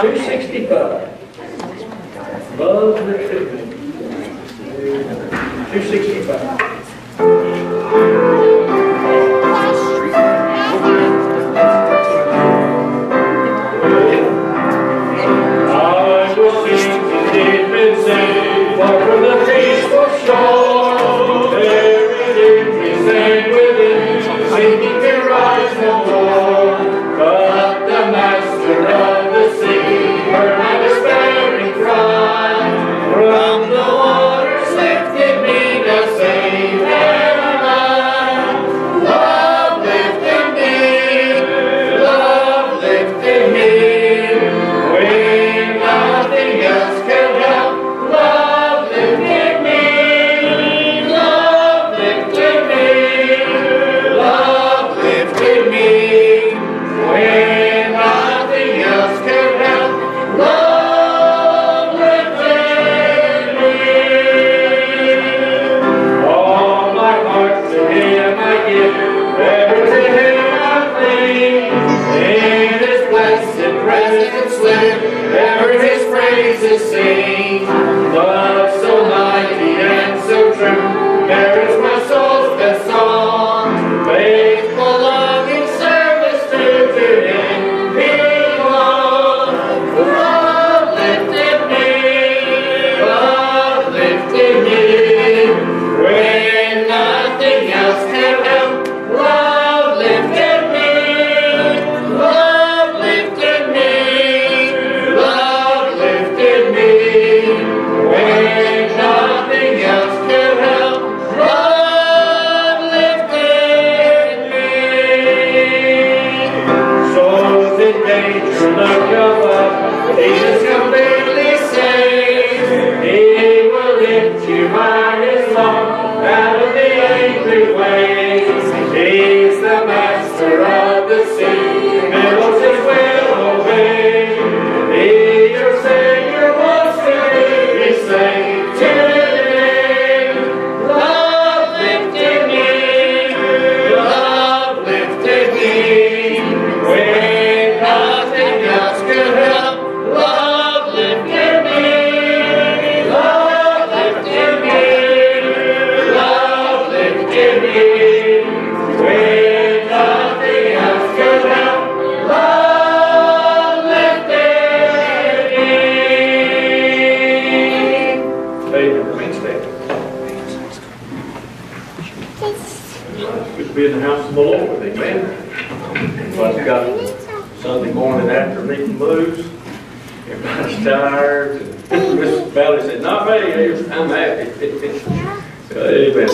265. Love retributive. 265.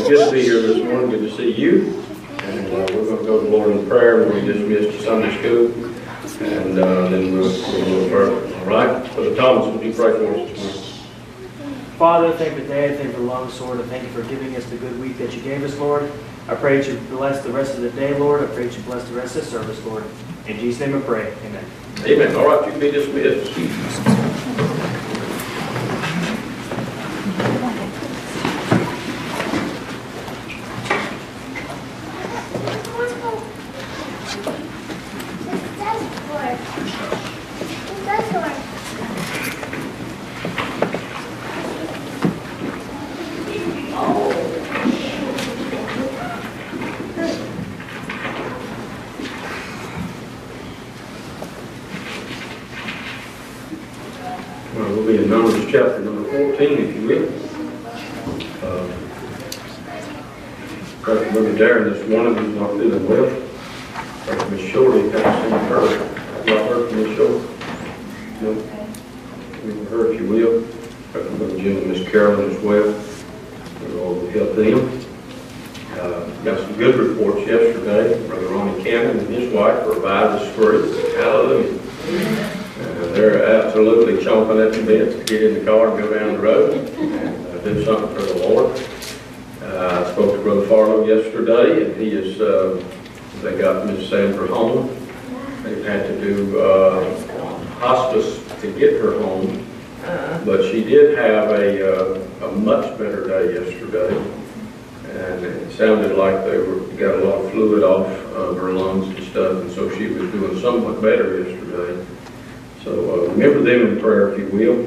Good to be here this morning, good to see you. And uh, we're going to go to the Lord in prayer when we dismiss Sunday school. And uh, then we'll go further, all right? Brother Thomas, would you pray for us this morning? Father, thank you for today, thank you for the love, Lord, and thank you for giving us the good week that you gave us, Lord. I pray that you bless the rest of the day, Lord. I pray that you bless the rest of the service, Lord. In Jesus' name I pray, amen. Amen, all right, you can be dismissed. Well, we'll be in Numbers chapter number 14, if you will. Uh, Dr. Brother Darren this morning was not feeling well. Dr. Miss Shorty, of seen her. Have y'all heard from Miss Shorty? No? We can heard if you will. Brother Jim and Miss Carolyn as well. We're all help them. Uh, Got some good reports yesterday. Brother Ronnie Cannon and his wife were by the street. Hallelujah. Uh, They're absolutely chomping at the bit to get in the car and go down the road and uh, do something for the Lord. I spoke to Brother Farlow yesterday, and he is, uh, they got Miss Sandra home. They've had to do uh, hospice to get her home, but she did have a, uh, a much better day yesterday. And it sounded like they were, got a lot of fluid off of her lungs and stuff, and so she was doing somewhat better yesterday. So uh, remember them in prayer, if you will,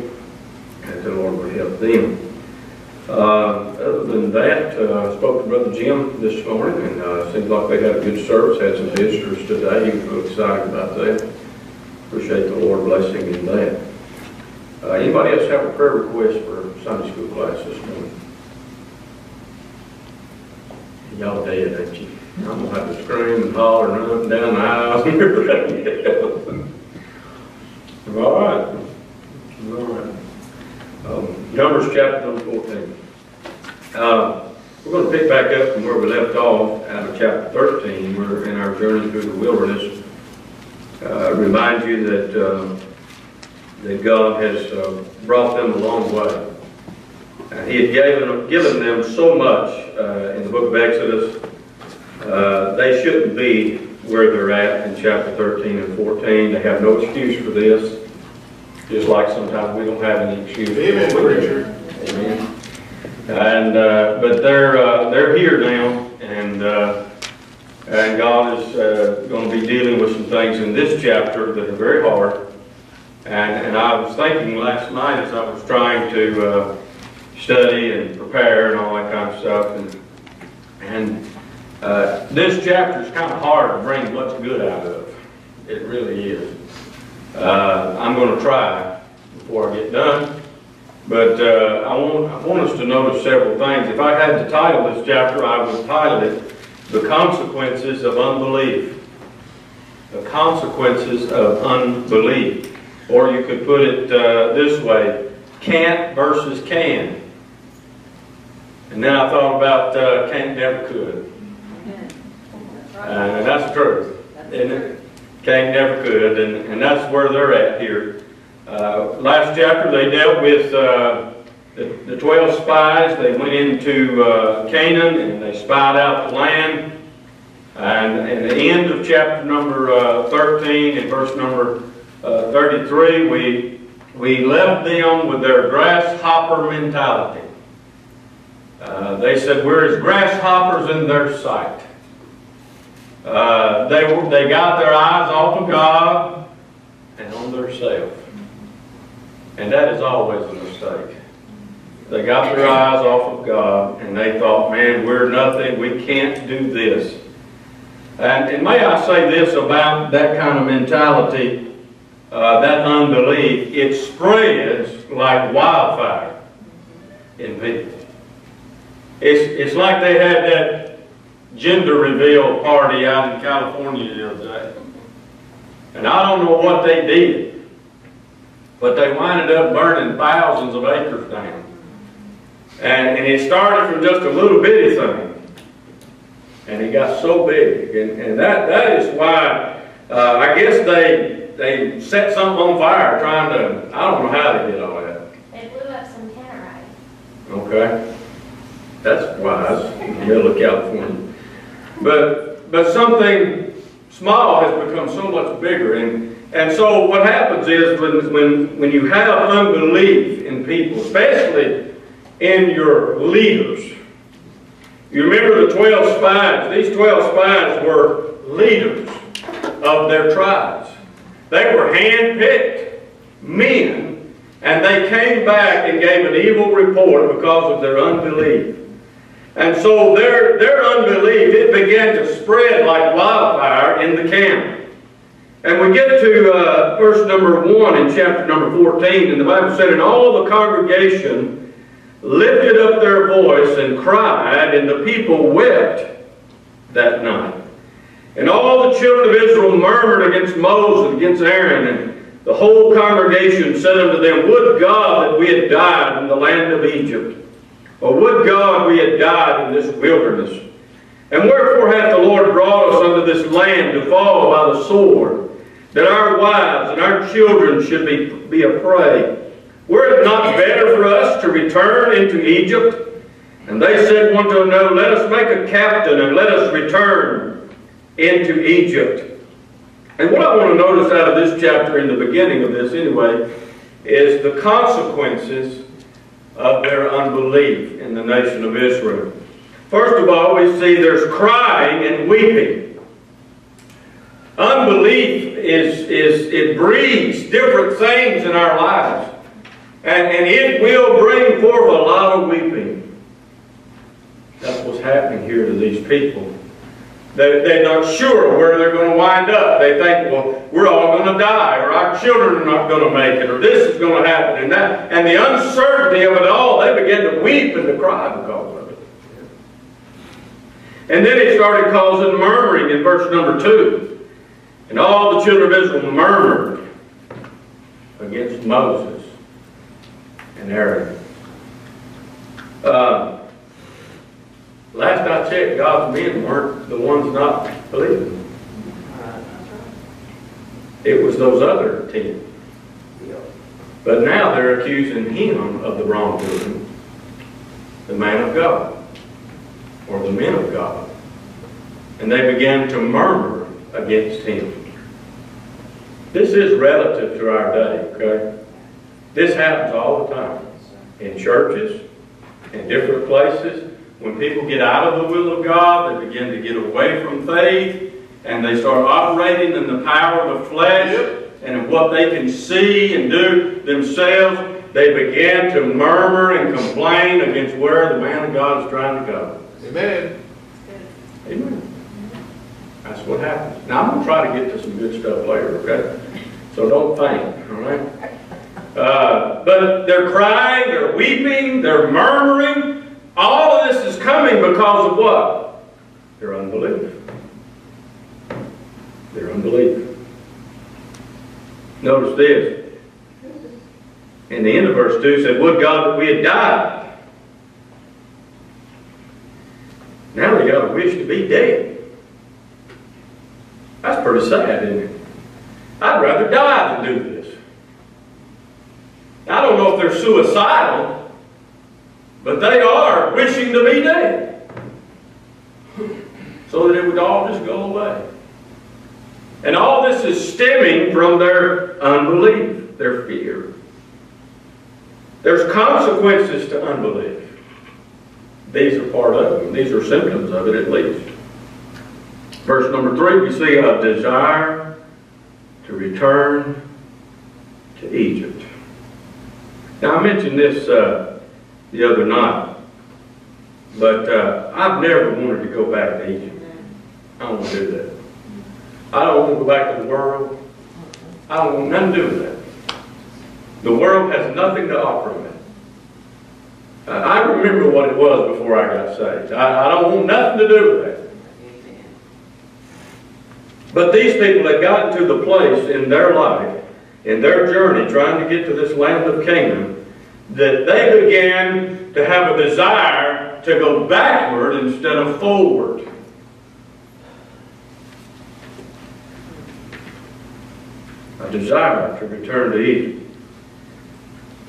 and the Lord will help them. Uh, Other than that, uh, I spoke to Brother Jim this morning, and uh, seems like they had a good service, had some visitors today. He was real excited about that. Appreciate the Lord blessing in that. Anybody else have a prayer request for Sunday school class this morning? Y'all dead, ain't you? I'm gonna have to scream and holler and run up and down the aisle and. All right. All right. Um, Numbers chapter number fourteen. Uh, We're going to pick back up from where we left off out of chapter 13. We're in our journey through the wilderness. Uh, Remind you that, uh, that God has uh, brought them a long way. Uh, He had given, given them so much uh, in the book of Exodus. They shouldn't be where they're at in chapter 13 and 14. They have no excuse for this, just like sometimes we don't have any excuse. Amen, preacher. And, uh, but they're, uh, they're here now, and, uh, and God is, uh, gonna be dealing with some things in this chapter that are very hard. And, and I was thinking last night as I was trying to, study and prepare and all that kind of stuff, and, and, uh, this chapter is kind of hard to bring much good out of. It really is. Uh, I'm gonna try before I get done. But uh, I want, I want us to notice several things. If I had to title this chapter, I would title it, The Consequences of Unbelief. The Consequences of Unbelief. Or you could put it uh, this way, can't versus can. And then I thought about uh, can't never could. And that's true, isn't it? Can't never could, and, and that's where they're at here. Uh, last chapter, they dealt with uh, the, the 12 spies. They went into uh, Canaan and they spied out the land. And in the end of chapter number uh, 13 and verse number uh, 33, we, we left them with their grasshopper mentality. Uh, they said, We're as grasshoppers in their sight. They, they got their eyes off of God and on themselves. And that is always a mistake. They got their eyes off of God and they thought, man, we're nothing, we can't do this. And, and may I say this about that kind of mentality, uh, that unbelief, it spreads like wildfire in people. It's, it's like they had that gender reveal party out in California the other day. And I don't know what they did. But they winded up burning thousands of acres down. And, and it started from just a little bitty thing. And it got so big. And, and that, that is why uh, I guess they, they set something on fire trying to, I don't know how they did all that. They blew up some tannerite. Okay? That's wise in the middle of California. But, but something small has become so much bigger. And, and so what happens is when, when, when you have unbelief in people, especially in your leaders, you remember the 12 spies. These 12 spies were leaders of their tribes. They were hand-picked men, and they came back and gave an evil report because of their unbelief. And so their, their unbelief, it began to spread like wildfire in the camp. And we get to uh, verse number 1 in chapter number 14, and the Bible said, And all the congregation lifted up their voice and cried, and the people wept that night. And all the children of Israel murmured against Moses and against Aaron, and the whole congregation said unto them, Would God that we had died in the land of Egypt! Or would God we had died in this wilderness? And wherefore hath the Lord brought us unto this land to fall by the sword, that our wives and our children should be, be a prey? Were it not better for us to return into Egypt? And they said one to another, Let us make a captain, and let us return into Egypt. And what I want to notice out of this chapter, in the beginning of this anyway, is the consequences of their unbelief in the nation of Israel. First of all, we see there's crying and weeping. unbelief is, is it breeds different things in our lives. And, and it will bring forth a lot of weeping. That's what's happening here to these people. They, they're not sure where they're going to wind up. They think, well, we're all going to die, or our children are not going to make it, or this is going to happen, and that. And the uncertainty of it all, they begin to weep and to cry because of it. And then it started causing murmuring in verse number 2. And all the children of Israel murmured against Moses and Aaron. Uh, last I checked, God's men weren't the ones not believing. It was those other ten. But now they're accusing him of the wrongdoing, the man of God, or the men of God. And they began to murmur against him. This is relative to our day, okay? This happens all the time. In churches, in different places. When people get out of the will of God, they begin to get away from faith, and they start operating in the power of the flesh and in what they can see and do themselves. They begin to murmur and complain against where the man of God is trying to go. Amen. Amen. That's what happens. Now, I'm going to try to get to some good stuff later, okay? So don't faint, all right? Uh, but they're crying, they're weeping, they're murmuring. All of this is coming because of what? Their unbelief. Their unbelief. Notice this. In the end of verse 2 said, Would God that we had died. Now they got a wish to be dead. That's pretty sad, isn't it? I'd rather die than do this. I don't know if they're suicidal, but they are wishing to be dead. So that it would all just go away. And all this is stemming from their unbelief, their fear. There's consequences to unbelief. These are part of it. These are symptoms of it at least. Verse number three, we see a desire to return to Egypt. Now, I mentioned this uh, the other night, but uh, I've never wanted to go back to Egypt. I don't want to do that. I don't want to go back to the world. I don't want nothing to do with that. The world has nothing to offer me. I remember what it was before I got saved. I, I don't want nothing to do with that. But these people had gotten to the place in their life, in their journey, trying to get to this land of Canaan, that they began to have a desire to go backward instead of forward. A desire to return to Egypt.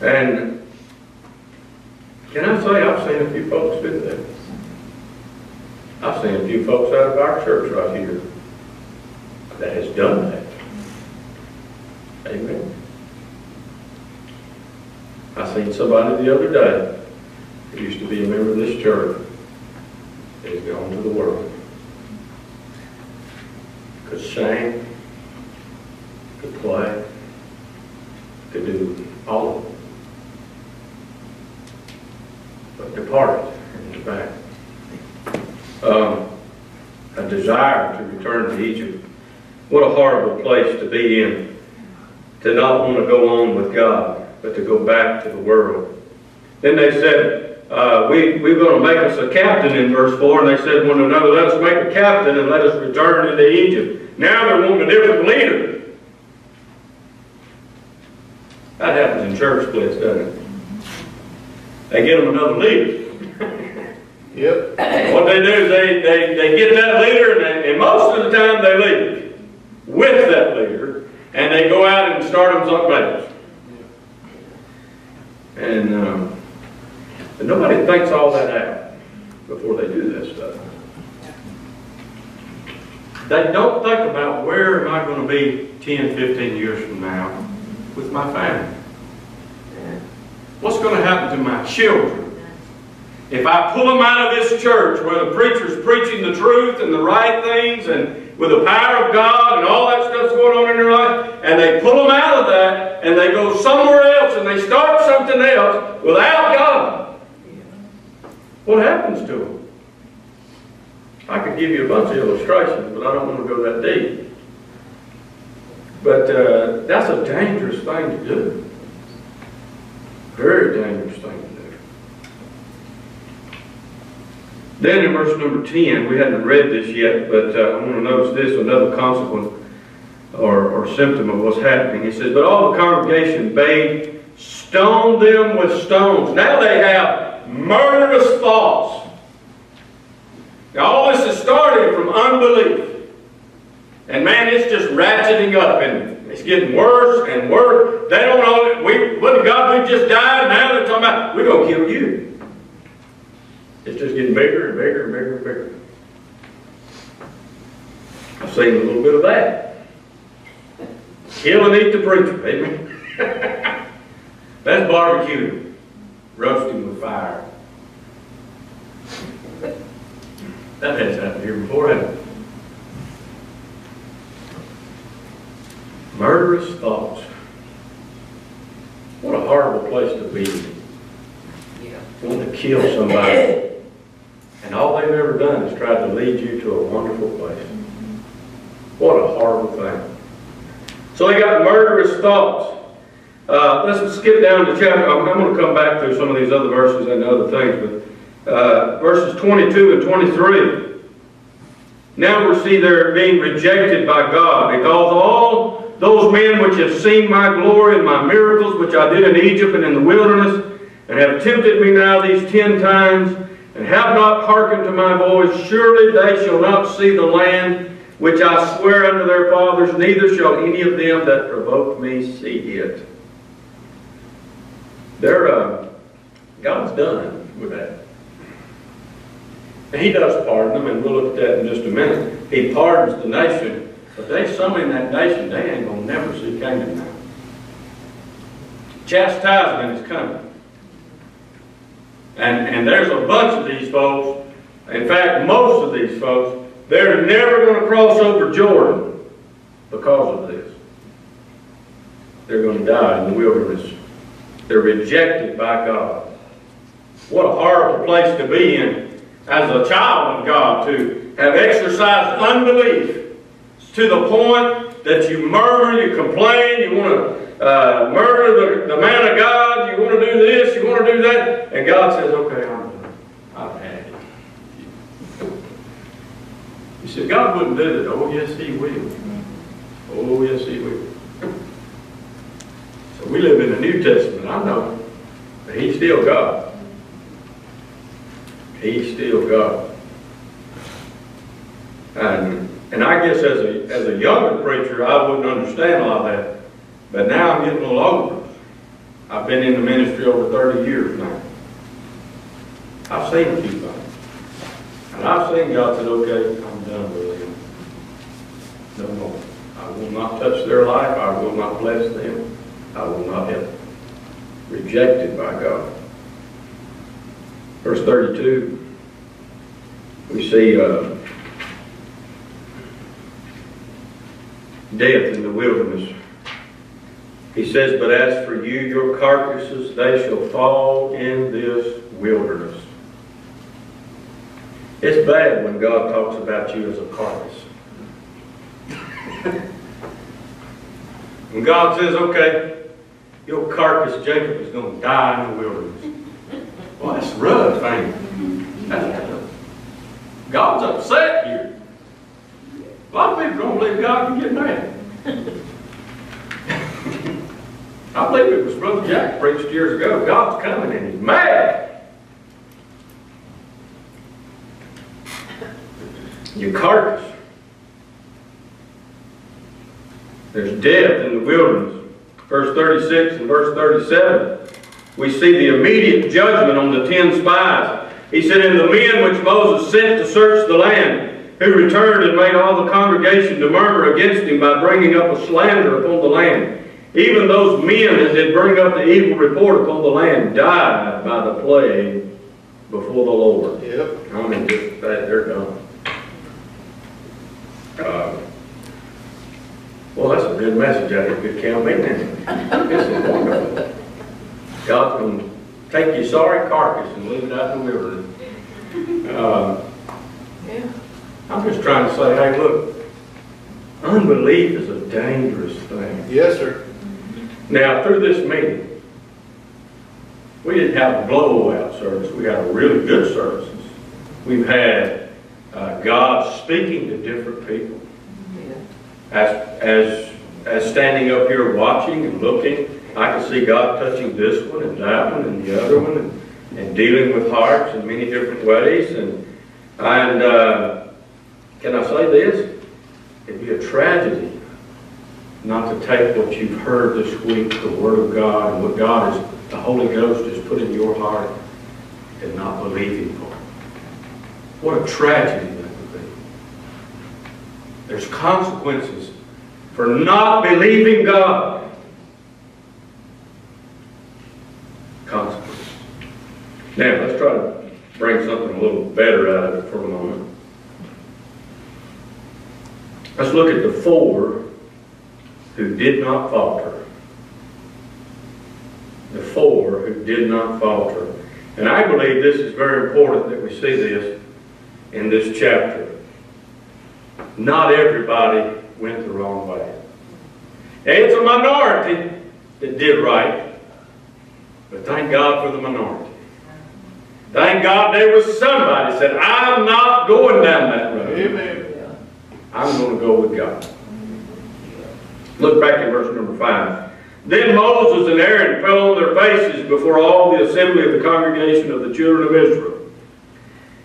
And can I say, I've seen a few folks do that. I've seen a few folks out of our church right here that has done that. Amen. I seen somebody the other day who used to be a member of this church that has gone to the world. Could sing, could play, could do all of it. But departed and is back. Um, a desire to return to Egypt what a horrible place to be in. To not want to go on with God, but to go back to the world. Then they said, uh, we, we're going to make us a captain in verse 4. And they said one another, let us make a captain and let us return into Egypt. Now they're wanting a different leader. That happens in church splits, doesn't it? They get them another leader. Yep. What they do is they, they, they get that leader, and, they, and most of the time they leave with that leader, and they go out and start them else. And, um, nobody thinks all that out before they do that stuff. They don't think about where am I going to be 10, 15 years from now with my family. What's going to happen to my children? If I pull them out of this church where the preacher's preaching the truth and the right things and with the power of God and all that stuff's going on in their life, and they pull them out of that and they go somewhere else and they start something else without God. What happens to them? I could give you a bunch of illustrations, but I don't want to go that deep. But uh, that's a dangerous thing to do. Then in verse number 10, we hadn't read this yet, but uh, I want to notice this another consequence or, or symptom of what's happening. He says, But all the congregation bade, stone them with stones. Now they have murderous thoughts. Now all this is starting from unbelief. And man, it's just ratcheting up and it's getting worse and worse. They don't know, we, what God, we just died, now they're talking about, we're going to kill you. It's just getting bigger and bigger and bigger and bigger. I've seen a little bit of that. Kill and eat the preacher, amen. That's barbecue, roasting with fire. That has happened here before, hasn't it? Murderous thoughts. What a horrible place to be. Want to kill somebody. And all they've ever done is tried to lead you to a wonderful place. What a horrible thing. So they got murderous thoughts. Uh, let's skip down to chapter. I'm, I'm going to come back through some of these other verses and other things, but uh, verses 22 and 23. Now we see they're being rejected by God because all those men which have seen my glory and my miracles which I did in Egypt and in the wilderness and have tempted me now these ten times and have not hearkened to my voice, surely they shall not see the land which I swear unto their fathers, neither shall any of them that provoke me see it. They're, uh, God's done with that. He does pardon them, and we'll look at that in just a minute. He pardons the nation, but there's some in that nation, they ain't to never see Canaan now. Chastisement is coming. And, and there's a bunch of these folks, in fact, most of these folks, they're never going to cross over Jordan because of this. They're going to die in the wilderness. They're rejected by God. What a horrible place to be in as a child of God to have exercised unbelief to the point that you murmur, you complain, you want to uh, murder the, the man of God, you want to do this, you want to do that, and God says, okay, I'm done. I've had it. You said, God wouldn't do that. Oh, yes, He will. Oh, yes, He will. So we live in the New Testament, I know. But He's still God. He's still God. And, and I guess as a, as a younger preacher, I wouldn't understand a lot of that. But now I'm getting a little older. I've been in the ministry over 30 years now. I've seen a few things. And I've seen God said, okay, I'm done with them. No more. I will not touch their life. I will not bless them. I will not them. Rejected by God. Verse 32, we see uh, death in the wilderness. He says, But as for you, your carcasses, they shall fall in this wilderness. It's bad when God talks about you as a carcass. when God says, okay, your carcass, Jacob, is going to die in the wilderness. Well, that's rough, rough. God's upset here. A lot of people don't believe God can get mad. I believe it was Brother Jack preached years ago. God's coming and he's mad. Your carcass. There's death in the wilderness. Verse 36 and verse 37, we see the immediate judgment on the ten spies. He said, And the men which Moses sent to search the land, who returned and made all the congregation to murmur against him by bringing up a slander upon the land. Even those men that did bring up the evil report upon the land died by the plague before the Lord. Yep. I mean, just that, they're done. Uh, well, that's a good message out of good count, isn't it? This is wonderful. Going to take your sorry carcass and leave it out in the wilderness. uh, Yeah. I'm just trying to say, hey, look, unbelief is a dangerous thing. Yes, sir. Now, through this meeting, we didn't have a blowout service. We had a really good services. We've had uh, God speaking to different people. As, as, as standing up here watching and looking, I can see God touching this one and that one and the other one and, and dealing with hearts in many different ways. And, and uh, can I say this? It'd be a tragedy not to take what you've heard this week, the Word of God, and what God is, the Holy Ghost has put in your heart, and not believe Him for it. What a tragedy that would be. There's consequences for not believing God. Consequences. Now, let's try to bring something a little better out of it for a moment. Let's look at the four who did not falter. The four who did not falter. And I believe this is very important that we see this in this chapter. Not everybody went the wrong way. It's a minority that did right. But thank God for the minority. Thank God there was somebody that said, I'm not going down that road. Amen. I'm going to go with God. Look back at verse number 5. Then Moses and Aaron fell on their faces before all the assembly of the congregation of the children of Israel.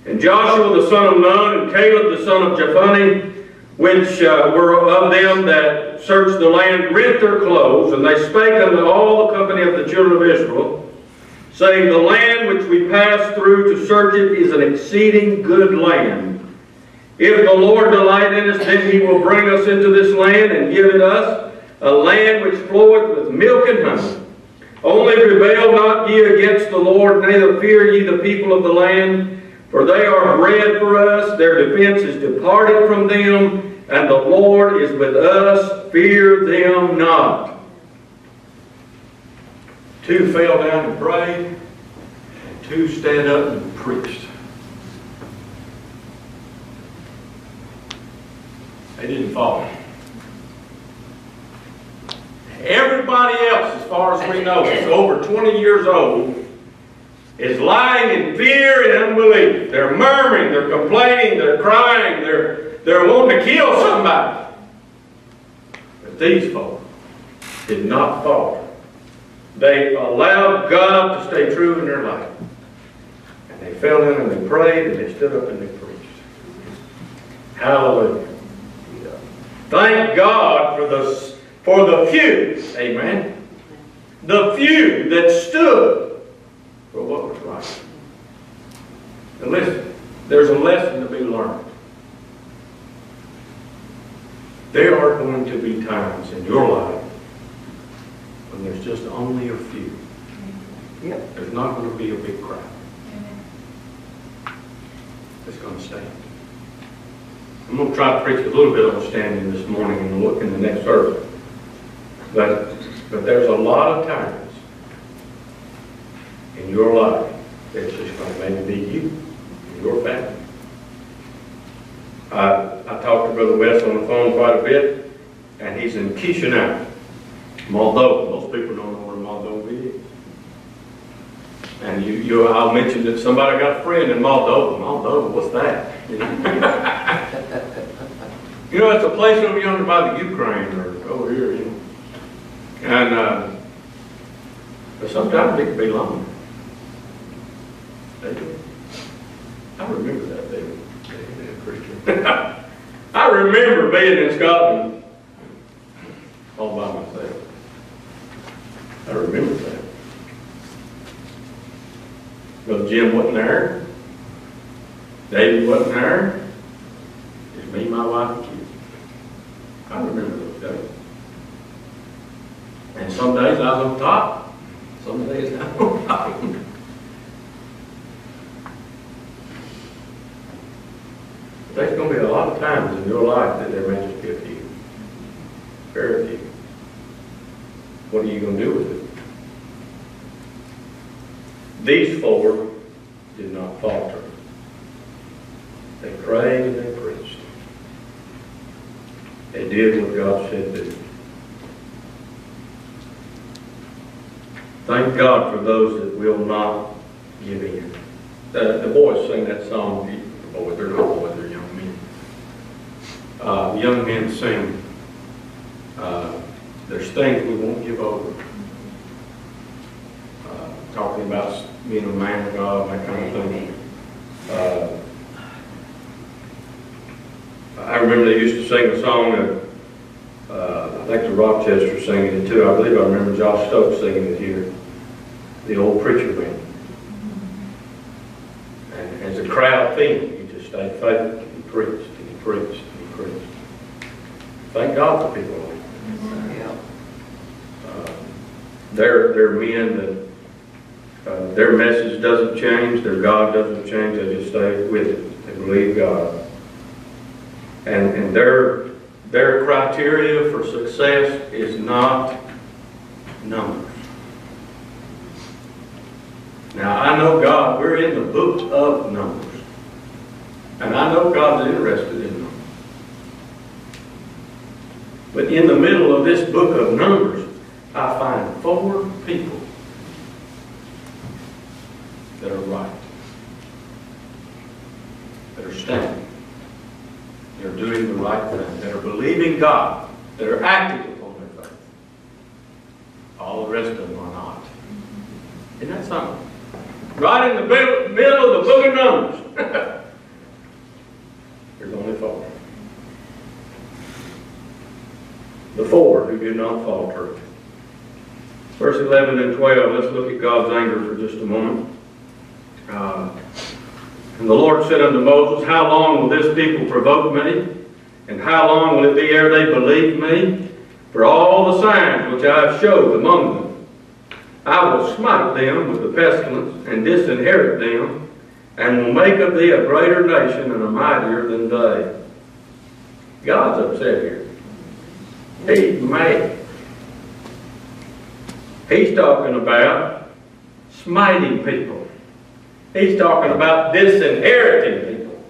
And Joshua the son of Nun and Caleb the son of Jephunneh, which uh, were of them that searched the land, rent their clothes, and they spake unto all the company of the children of Israel, saying, The land which we passed through to search it is an exceeding good land. If the Lord delight in us, then he will bring us into this land and give it us, a land which floweth with milk and honey. Only rebel not ye against the Lord, neither fear ye the people of the land, for they are bread for us, their defense is departed from them, and the Lord is with us, fear them not. Two fell down and prayed, two stand up and preached. They didn't fall. Everybody else, as far as we know, is over 20 years old, is lying in fear and unbelief. They're murmuring, they're complaining, they're crying, they're, they're wanting to kill somebody. But these folk did not fall. They allowed God to stay true in their life. And they fell in and they prayed and they stood up and they preached. Hallelujah. Thank God for the, for the few, amen. The few that stood for what was right. And listen, there's a lesson to be learned. There are going to be times in your life when there's just only a few. Yep. There's not going to be a big crowd. It's going to stand. I'm going to try to preach a little bit on standing this morning and look in the next service. But, but there's a lot of times in your life that's just going to maybe be you and your family. I, I talked to Brother West on the phone quite a bit, and he's in Chisinau, Moldova. Most people don't know where Moldova is. And you, you, I'll mention that somebody got a friend in Moldova. Moldova, what's that? You know? It's a place over yonder by the Ukraine or over here, you know. And, uh, but sometimes it can be long. They do. I remember that. David, Christian. I remember being in Scotland all by myself. I remember that. Brother Jim wasn't there. David wasn't there. It's me, my wife, and kids. I remember those days. And some days I was on top, some days I was on bottom. There's gonna be a lot of times in your life that there may just be a few. Very few. What are you gonna do with it? These four did not falter. They did what God said to. Thank God for those that will not give in. The, the boys sing that song, the boys, they're not boys, they're young men. Uh, young men sing, uh, there's things we won't give over. Uh, Talking about being a man of God, that kind of thing. Uh, I remember they used to sing a song, the Rochester singing it too. I believe I remember Josh Stokes singing it here, the old preacher man. And as a crowd thing, you just stayed faithful. He preached, and he preached, and he preached. Thank God for people like that. Uh, They're, they're men that, uh, their message doesn't change, their God doesn't change, they just stay with it. They believe God. And, and their, their criteria for success is not numbers. Now, I know God, we're in the book of numbers. And I know God's interested in them. But in the middle of this book of numbers, I find four people that are right, that are standing that are doing the right thing, that are believing God, that are acting upon their faith. All the rest of them are not. Isn't that something? Right in the middle, of the book of Numbers. There's only four. The four who did not falter. Verse 11 and 12, let's look at God's anger for just a moment. Uh, and the Lord said unto Moses, How long will this people provoke me? And how long will it be ere they believe me? For all the signs which I have showed among them, I will smite them with the pestilence, and disinherit them, and will make of thee a greater nation and a mightier than they. God's upset here. He's mad. He's talking about smiting people. He's talking about disinheriting people.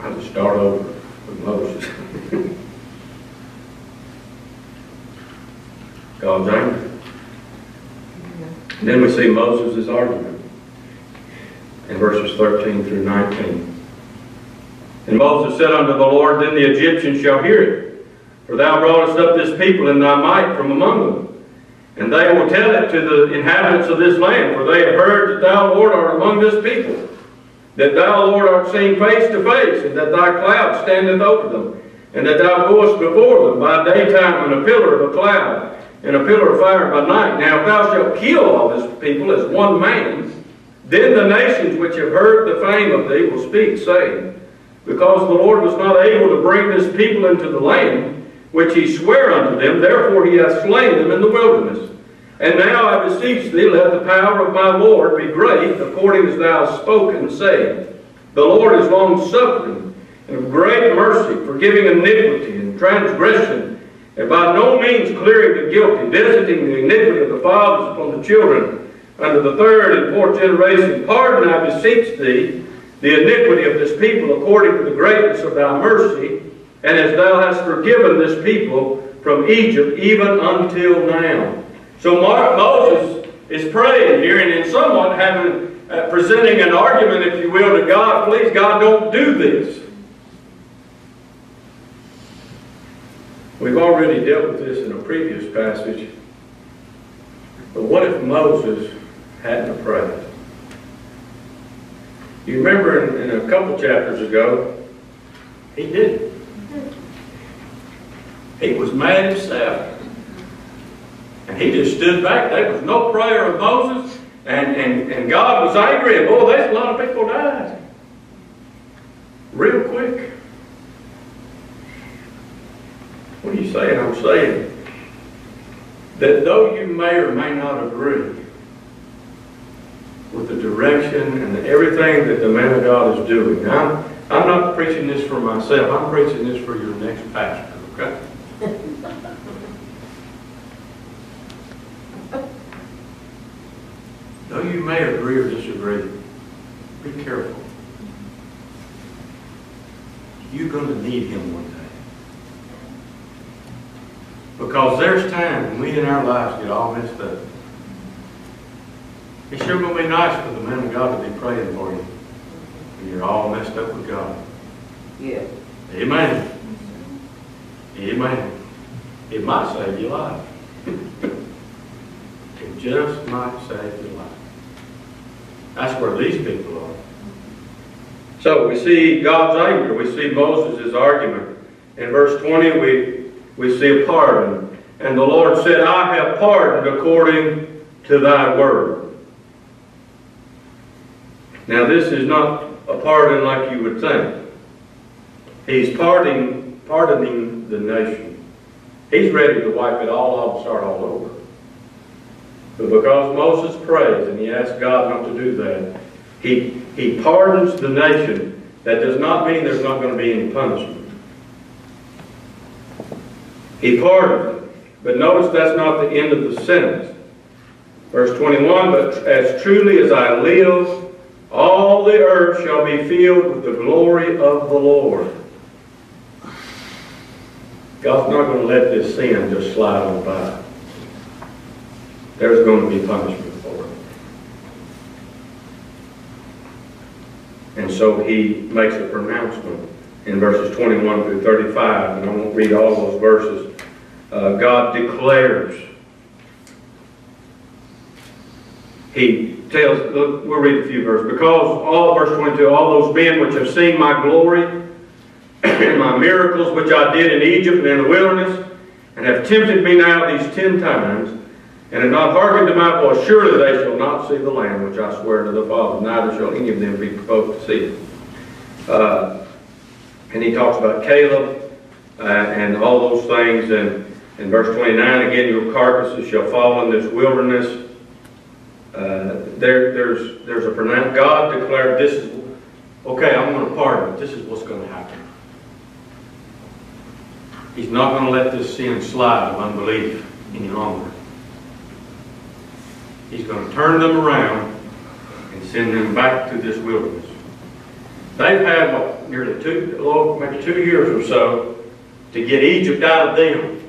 I'll just start over with Moses. God's. And then we see Moses' argument in verses 13 through 19. And Moses said unto the Lord, Then the Egyptians shall hear it, for thou broughtest up this people in thy might from among them. And they will tell it to the inhabitants of this land, for they have heard that thou, Lord, art among this people, that thou, Lord, art seen face to face, and that thy cloud standeth over them, and that thou goest before them by daytime in a pillar of a cloud, and a pillar of fire by night. Now if thou shalt kill all this people as one man, then the nations which have heard the fame of thee will speak, saying, Because the Lord was not able to bring this people into the land, which he sware unto them, therefore he hath slain them in the wilderness. And now I beseech thee, let the power of my Lord be great, according as thou hast spoken, saying, The Lord is long-suffering, and of great mercy, forgiving iniquity and transgression, and by no means clearing the guilty, visiting the iniquity of the fathers upon the children, unto the third and fourth generation. Pardon, I beseech thee, the iniquity of this people, according to the greatness of thy mercy, and as thou hast forgiven this people from Egypt even until now. So Mark, Moses is praying here and in somewhat having, uh, presenting an argument, if you will, to God, please God, don't do this. We've already dealt with this in a previous passage. But what if Moses hadn't prayed? You remember in, in a couple chapters ago, he didn't. He was mad himself. He just stood back. There was no prayer of Moses. And, and, and God was angry. And boy, there's a lot of people died. Real quick. What are you saying? I'm saying that though you may or may not agree with the direction and everything that the man of God is doing. I'm, I'm not preaching this for myself. I'm preaching this for your next pastor, okay? Though you may agree or disagree, be careful. you're going to need him one day. Because there's times when we in our lives get all messed up. It's sure going to be nice for the man of God to be praying for you when you're all messed up with God. Yeah. Amen. Amen. It might save your life. It just might save your life. That's where these people are. So we see God's anger. We see Moses' argument. In verse 20, we, we see a pardon. And the Lord said, I have pardoned according to thy word. Now this is not a pardon like you would think. He's pardoning, pardoning the nation. He's ready to wipe it all off and start all over. But because Moses prays and he asks God not to do that, he, he pardons the nation. That does not mean there's not going to be any punishment. He pardons them. But notice that's not the end of the sentence. Verse 21, But as truly as I live, all the earth shall be filled with the glory of the Lord. God's not going to let this sin just slide on by. There's going to be punishment for it. And so he makes a pronouncement in verses 21 through 35, and I won't read all those verses. Uh, God declares. He tells, look, we'll read a few verses. Because all, verse 22, all those men which have seen my glory and my miracles which I did in Egypt and in the wilderness, and have tempted me now these ten times, and have not hearkened to my voice, surely they shall not see the land which I swear to the fathers, neither shall any of them be provoked to see it. Uh, and he talks about Caleb uh, and all those things. And in verse 29, again, your carcasses shall fall in this wilderness. Uh, there, there's, there's a pronounced, God declared this is, okay, I'm going to pardon, this is what's going to happen. He's not going to let this sin slide of unbelief any longer. He's going to turn them around and send them back to this wilderness. They've had what, nearly two, maybe two years or so to get Egypt out of them.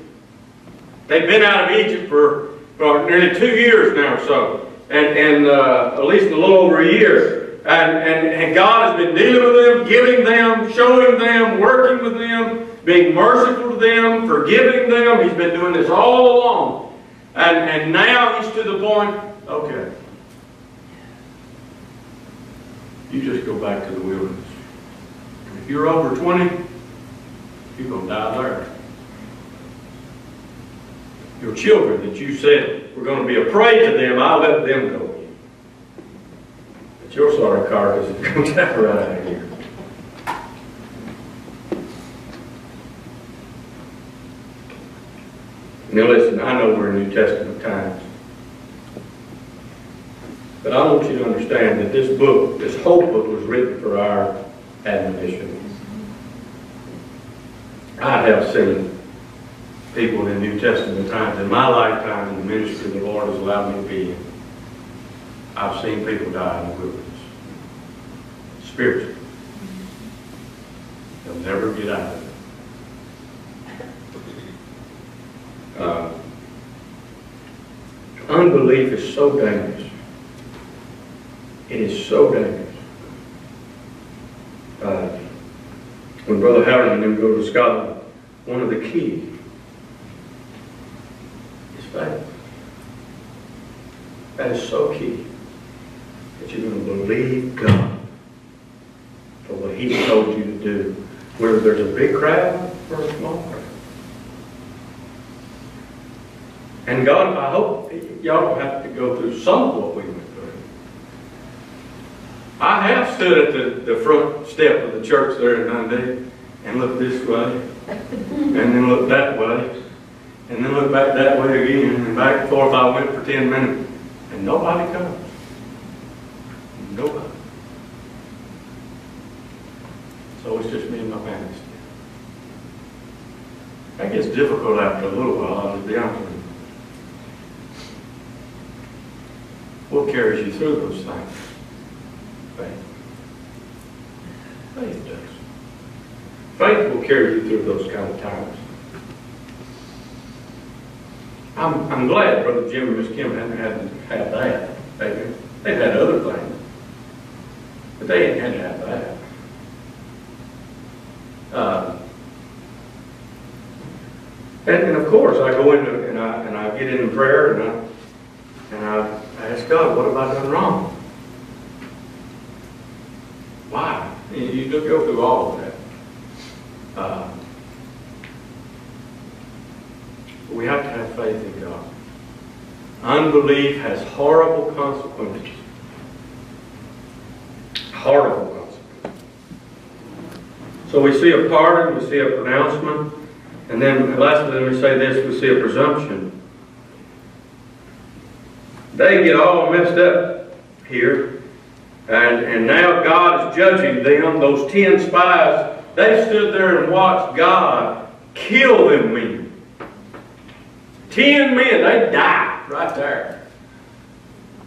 They've been out of Egypt for, for nearly two years now or so, and, and uh, at least a little over a year. And, and, and God has been dealing with them, giving them, showing them, working with them, being merciful to them, forgiving them. He's been doing this all along. And, and now he's to the point, okay, you just go back to the wilderness. If you're over 20, you're going to die there. Your children that you said were going to be a prey to them, I'll let them go. But your sorry carcass is going to right here. Now listen, I know we're in New Testament times. But I want you to understand that this book, this whole book was written for our admonition. I have seen people in New Testament times, in my lifetime in the ministry the Lord has allowed me to be in. I've seen people die in the wilderness. Spiritually. They'll never get out of it. Uh, unbelief is so dangerous. It is so dangerous. Uh, when Brother Howard and them go to Scotland, one of the keys is faith. That is so key. That you're going to believe God for what He told you to do. Whether there's a big crowd or a small crowd. And God, I hope y'all don't have to go through some of what we went through. I have stood at the, the front step of the church there in Dundee and looked this way, and then looked that way, and then looked back that way again, and back and forth I went for 10 minutes, and nobody comes. Nobody. So it's just me and my family. That gets difficult after a little while, I'll be honest with you. What carries you through those things? Faith. Faith does. Faith will carry you through those kind of times. I'm, I'm glad Brother Jim and Miss Kim haven't had, had that. They, they've had other things. But they ain't had to have that. Uh, and, and of course, I go into, and I, and I get in prayer and I, and I ask God, what have I done wrong? Why? You, you go through all of that. Uh, we have to have faith in God. Unbelief has horrible consequences. Horrible consequences. So we see a pardon, we see a pronouncement, and then lastly, let me say this, we see a presumption. They get all messed up here, and, and now God is judging them, those ten spies. They stood there and watched God kill them men. Ten men, they died right there.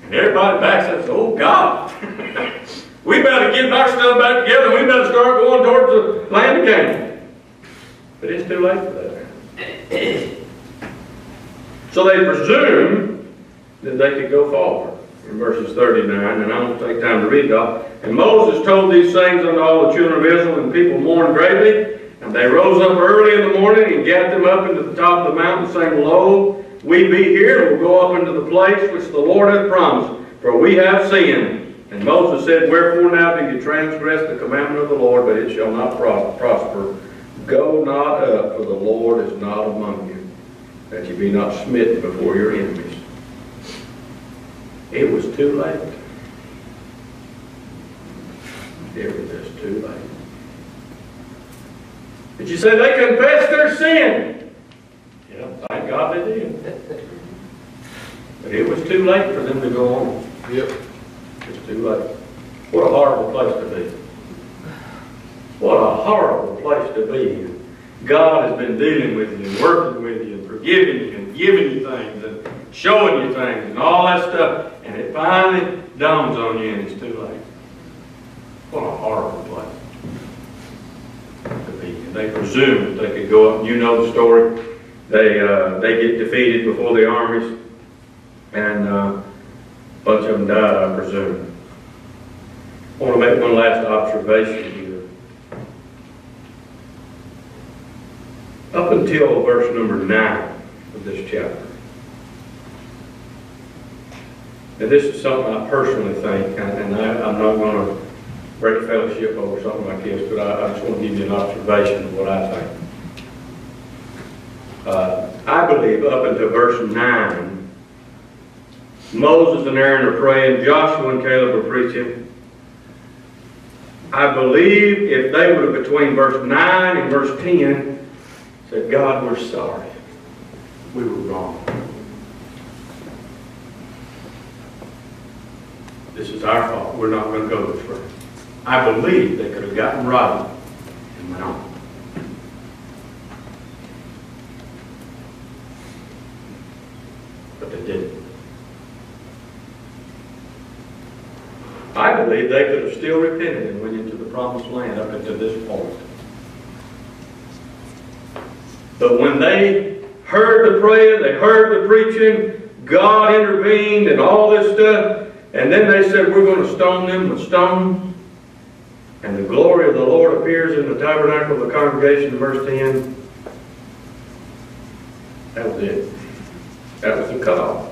And everybody back says, oh God, we better get our stuff back together. We better start going towards the land of Canaan. But it's too late for that. so they presumed that they could go forward in verses 39, and I won't take time to read it all. And Moses told these things unto all the children of Israel, and people mourned greatly. And they rose up early in the morning and gathered them up into the top of the mountain, saying, Lo, we be here, and we'll go up into the place which the Lord hath promised, for we have sinned. And Moses said, Wherefore now do you transgress the commandment of the Lord, but it shall not prosper? Go not up, for the Lord is not among you, that ye be not smitten before your enemies. It was too late. It was just too late. Did you say they confessed their sin? Yeah, thank God they did. But it was too late for them to go on. Yep. It was too late. What a horrible place to be. What a horrible place to be. God has been dealing with you and working with you and forgiving you and giving you things and showing you things and all that stuff. And it finally dawns on you and it's too late. What a horrible place to be in. They presumed that they could go up. You know the story. They, uh, they get defeated before the armies and uh, a bunch of them died, I presume. I want to make one last observation here. Up until verse number 9 of this chapter. And this is something I personally think, and I, I'm not going to break fellowship over something like this, but I, I just want to give you an observation of what I think. Uh, I believe up until verse 9, Moses and Aaron are praying, Joshua and Caleb are preaching. I believe if they would have, between verse 9 and verse 10, said, God, we're sorry. We were wrong. This is our fault. We're not going to go this way. I believe they could have gotten right and went on. But they didn't. I believe they could have still repented and went into the promised land up until this point. But when they heard the prayer, they heard the preaching, God intervened and all this stuff, and then they said, we're going to stone them with stones. And the glory of the Lord appears in the tabernacle of the congregation, verse 10. That was it. That was the cutoff.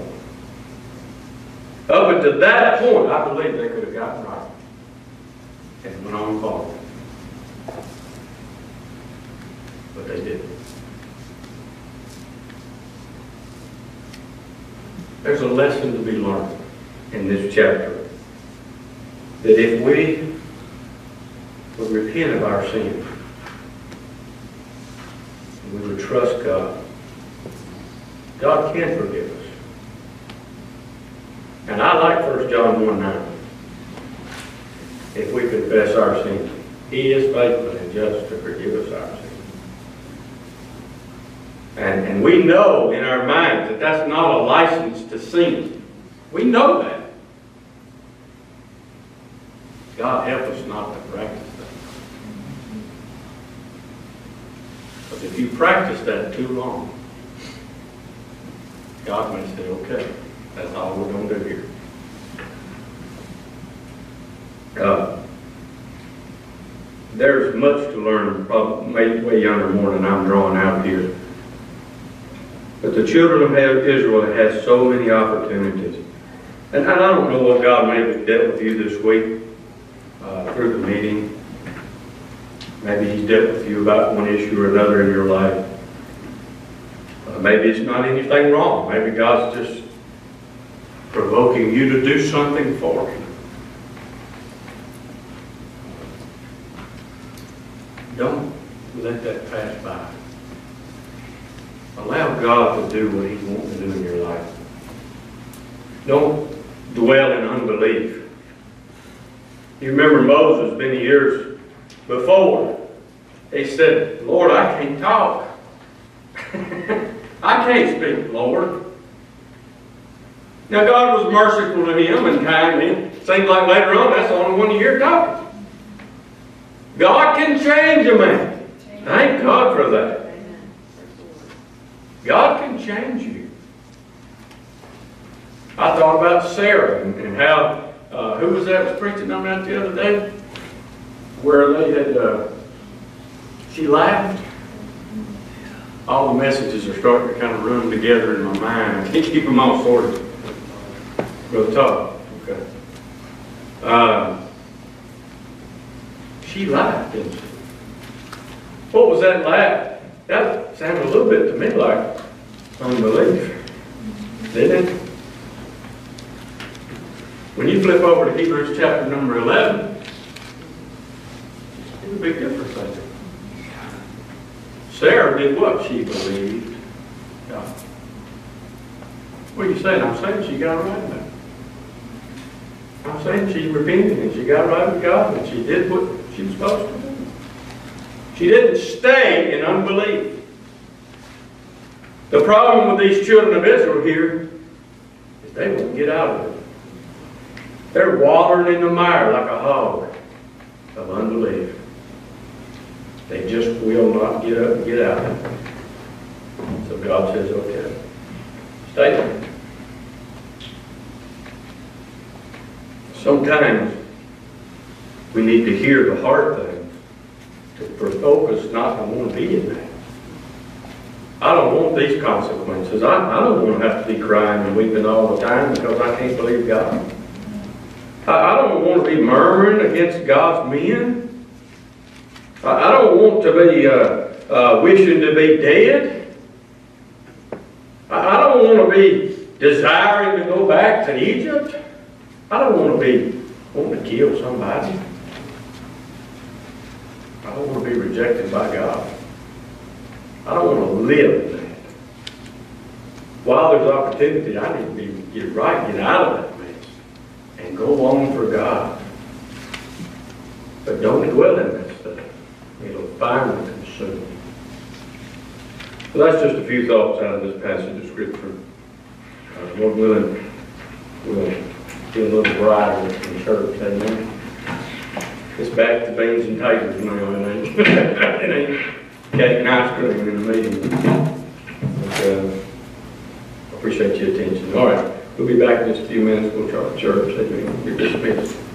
Up until that point, I believe they could have gotten right and went on forward. But they didn't. There's a lesson to be learned in this chapter. That if we would repent of our sin, we would trust God, God can forgive us. And I like 1 John 1 9. If we confess our sin, He is faithful and just to forgive us our sin. And, and we know in our minds that that's not a license to sin. We know that. God help us not to practice that. Because if you practice that too long, God may say, okay, that's all we're gonna do here. Uh, There's much to learn, probably way- younger more than I'm drawing out here. But the children of Israel had so many opportunities. And I don't know what God may have dealt with you this week meeting. Maybe He's dealt with you about one issue or another in your life. Uh, Maybe it's not anything wrong. Maybe God's just provoking you to do something for Him. Don't let that pass by. Allow God to do what He's wanting to do in your life. Don't dwell in unbelief. You remember Moses many years before. He said, Lord, I can't talk. I can't speak, Lord. Now, God was merciful to him and kind to him. Seems like later on, that's the only one you hear talking. God can change a man. Thank God for that. God can change you. I thought about Sarah and, and how, uh, who was that was preaching on that the other day? Where they had, uh, she laughed. All the messages are starting to kind of run together in my mind. I can't keep them all sorted. Brother Todd, okay. Uh, she laughed, didn't she? What was that laugh? That sounded a little bit to me like unbelief, didn't it? When you flip over to Hebrews chapter number 11, it's a big difference there. Sarah did what she believed. God. What are you saying? I'm saying she got right now. I'm saying she repented and she got right with God and she did what she was supposed to do. She didn't stay in unbelief. The problem with these children of Israel here is they won't get out of it. They're wallowing in the mire like a hog of unbelief. They just will not get up and get out. So God says, okay, stay there. Sometimes we need to hear the hard things to provoke us not to want to be in that. I don't want these consequences. I, I don't want to have to be crying and weeping all the time because I can't believe God. I, don't want to be murmuring against God's men. I, don't want to be uh, uh, wishing to be dead. I, don't want to be desiring to go back to Egypt. I don't want to be wanting to kill somebody. I don't want to be rejected by God. I don't want to live that. While there's opportunity, I need to be, get right, get out of and go on for God. But don't dwell in that stuff. It'll finally consume you. So that's just a few thoughts out of this passage of Scripture. Uh, Lord willing, we'll get a little brighter in church, amen. It's back to beans and taters now, it ain't, it ain't cake and ice cream in the meeting. But, uh, appreciate your attention. All right, we'll be back in just a few minutes, we'll try to church, amen, you're dismissed.